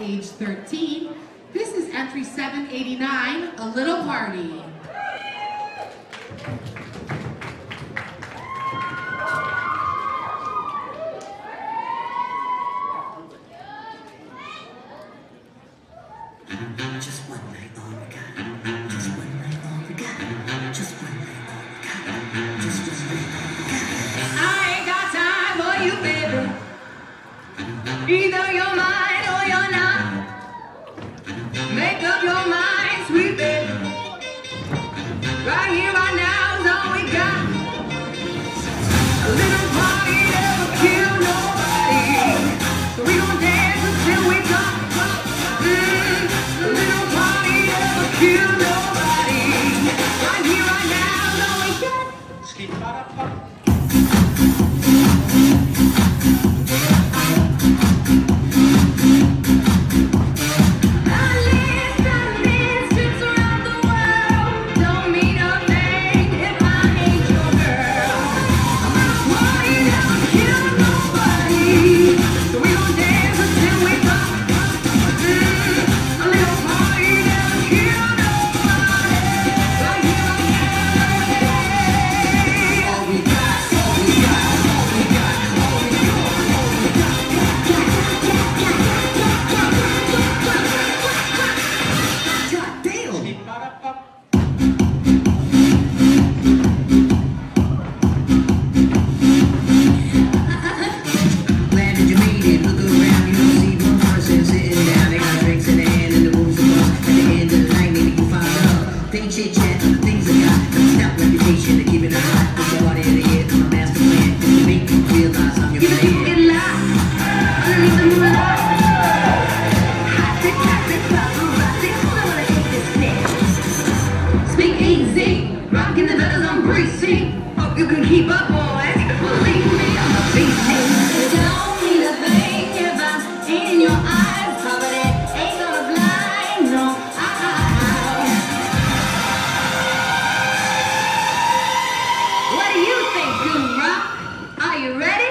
age 13. This is entry 789, A Little Party. Just one night all we got. Just one night all we got. Just one night all we got. Just one night all we got. I ain't got time for you, baby. Either you're mine or you're not. Make up I'm greasy. Hope you can keep up, boys. Believe me, I'm a beast. Don't need a thing if I'm in your eyes. Ain't gonna blind no. What do you think, GoonRock? Are you ready?